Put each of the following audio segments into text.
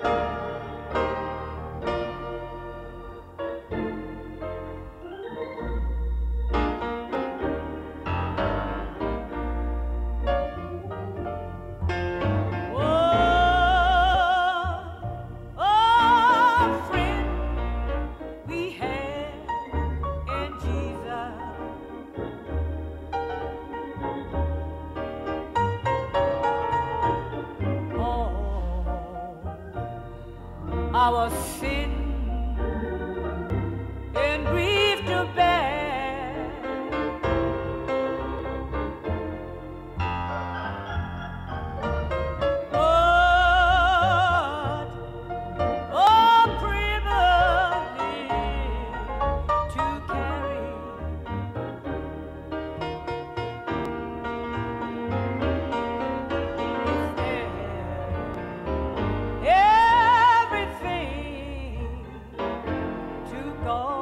you our go.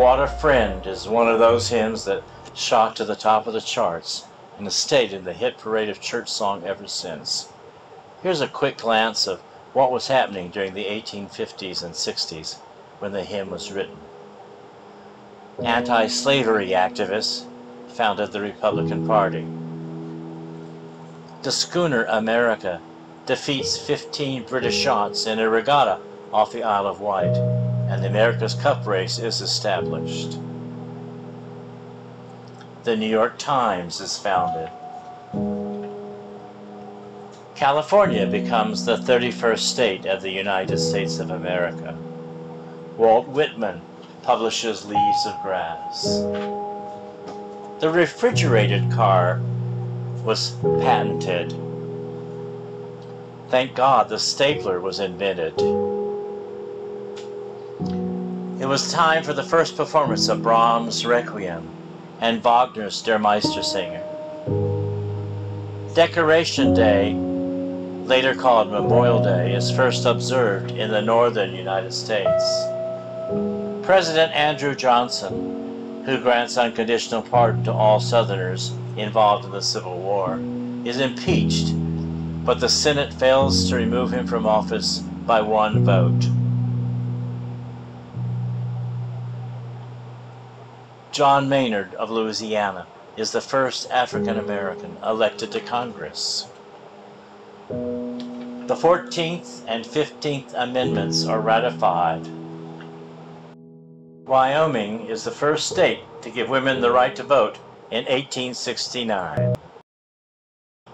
What a Friend is one of those hymns that shot to the top of the charts and has stayed in the hit parade of church song ever since. Here's a quick glance of what was happening during the 1850s and 60s when the hymn was written. Anti-slavery activists founded the Republican Party. The schooner America defeats 15 British shots in a regatta off the Isle of Wight and the America's Cup race is established. The New York Times is founded. California becomes the 31st state of the United States of America. Walt Whitman publishes Leaves of Grass. The refrigerated car was patented. Thank God the stapler was invented. Was time for the first performance of Brahms' Requiem and Wagner's Der Meistersinger. Decoration Day, later called Memorial Day, is first observed in the northern United States. President Andrew Johnson, who grants unconditional pardon to all Southerners involved in the Civil War, is impeached, but the Senate fails to remove him from office by one vote. John Menard of Louisiana is the first African American elected to Congress. The 14th and 15th Amendments are ratified. Wyoming is the first state to give women the right to vote in 1869.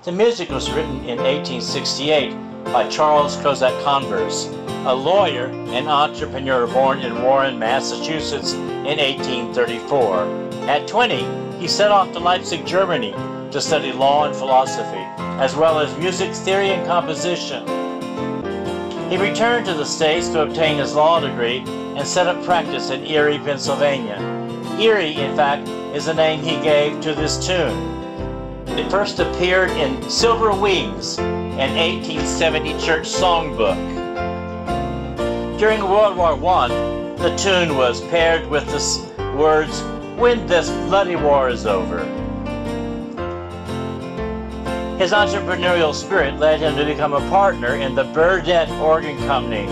The music was written in 1868 by Charles Crozat Converse, a lawyer and entrepreneur born in Warren, Massachusetts in 1834. At 20, he set off to Leipzig, Germany to study law and philosophy, as well as music theory and composition. He returned to the States to obtain his law degree and set up practice in Erie, Pennsylvania. Erie, in fact, is the name he gave to this tune. It first appeared in Silver Wings, an 1870 church songbook. During World War I, the tune was paired with the words, When this bloody war is over. His entrepreneurial spirit led him to become a partner in the Burdett Organ Company,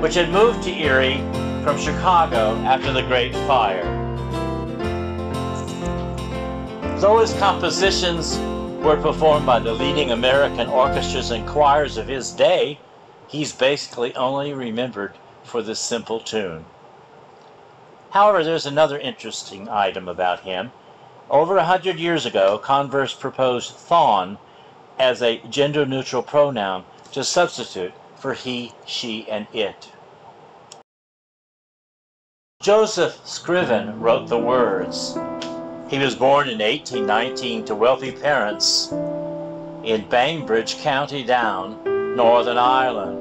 which had moved to Erie from Chicago after the Great Fire. Though his compositions were performed by the leading American orchestras and choirs of his day, he's basically only remembered for this simple tune. However, there's another interesting item about him. Over a hundred years ago, Converse proposed thon as a gender-neutral pronoun to substitute for he, she, and it. Joseph Scriven wrote the words. He was born in 1819 to wealthy parents in Banbridge, County Down, Northern Ireland.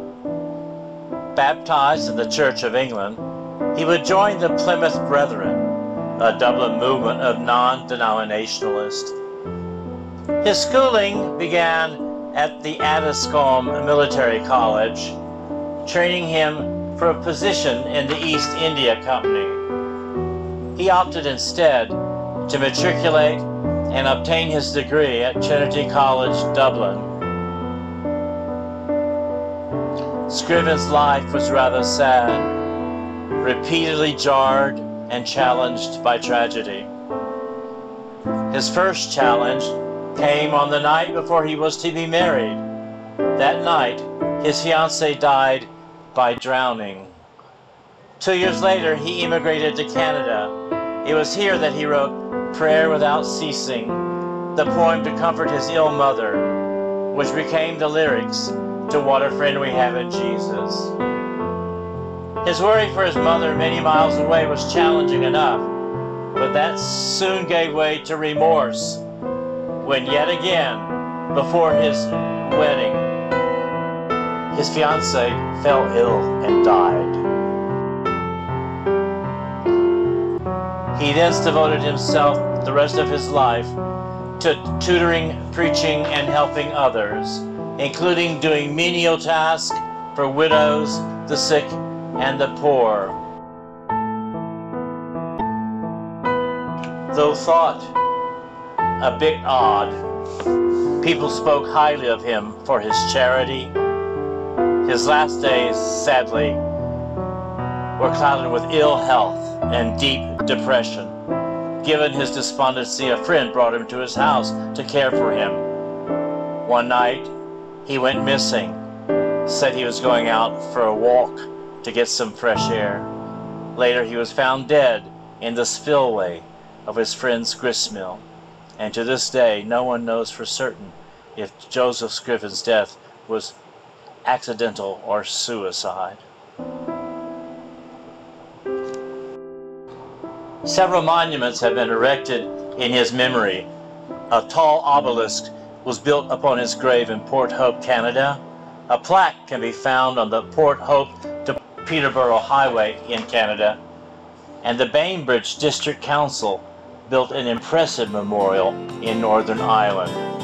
Baptized in the Church of England, he would join the Plymouth Brethren, a Dublin movement of non-denominationalists. His schooling began at the Addiscombe Military College, training him for a position in the East India Company. He opted instead to matriculate and obtain his degree at Trinity College, Dublin. Scriven's life was rather sad, repeatedly jarred and challenged by tragedy. His first challenge came on the night before he was to be married. That night, his fiancée died by drowning. Two years later, he immigrated to Canada. It was here that he wrote Prayer Without Ceasing, the poem to comfort his ill mother, which became the lyrics to What a Friend We Have in Jesus. His worry for his mother many miles away was challenging enough, but that soon gave way to remorse when yet again, before his wedding, his fiancée fell ill and died. He thence devoted himself the rest of his life to tutoring, preaching, and helping others, including doing menial tasks for widows, the sick, and the poor. Though thought a bit odd. People spoke highly of him for his charity. His last days, sadly, were clouded with ill health and deep depression. Given his despondency, a friend brought him to his house to care for him. One night, he went missing, said he was going out for a walk to get some fresh air. Later, he was found dead in the spillway of his friend's gristmill and to this day no one knows for certain if Joseph Scriven's death was accidental or suicide. Several monuments have been erected in his memory. A tall obelisk was built upon his grave in Port Hope, Canada. A plaque can be found on the Port Hope to Peterborough Highway in Canada. And the Banbridge District Council built an impressive memorial in Northern Ireland.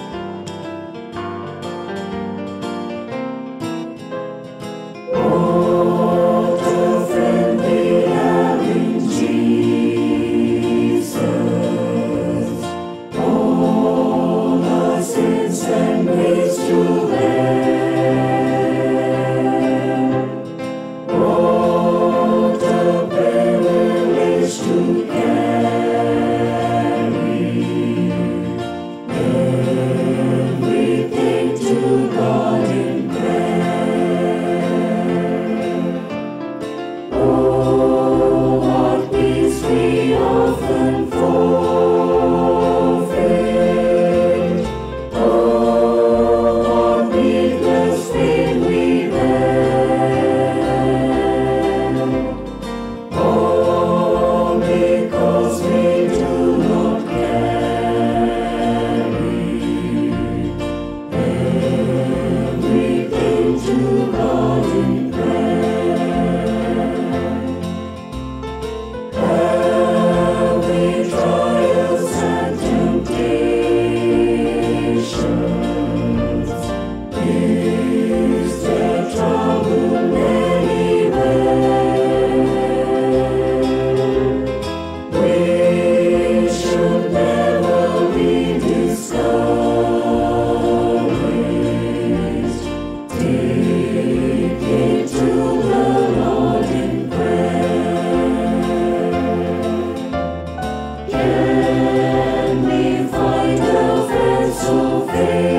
salvation.